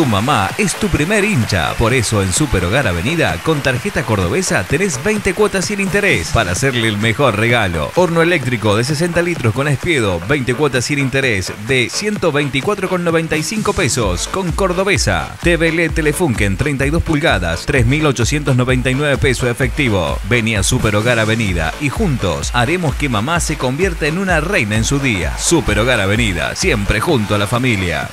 Tu mamá es tu primer hincha. Por eso en Super Hogar Avenida, con tarjeta cordobesa, tenés 20 cuotas sin interés para hacerle el mejor regalo. Horno eléctrico de 60 litros con espiedo, 20 cuotas sin interés de 124,95 pesos con cordobesa. TV LED Telefunken 32 pulgadas, 3.899 pesos efectivo. Vení a Super Hogar Avenida y juntos haremos que mamá se convierta en una reina en su día. Super Hogar Avenida, siempre junto a la familia.